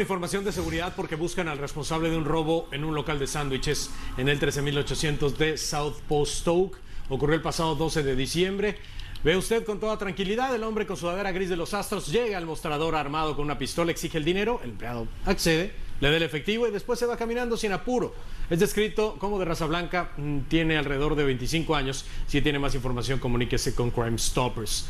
Información de seguridad porque buscan al responsable de un robo en un local de sándwiches en el 13800 de South Post Stoke. Ocurrió el pasado 12 de diciembre. Ve usted con toda tranquilidad, el hombre con sudadera gris de los astros llega al mostrador armado con una pistola, exige el dinero, el empleado accede, le da el efectivo y después se va caminando sin apuro. Es descrito como de raza blanca, mm, tiene alrededor de 25 años. Si tiene más información, comuníquese con Crime Stoppers.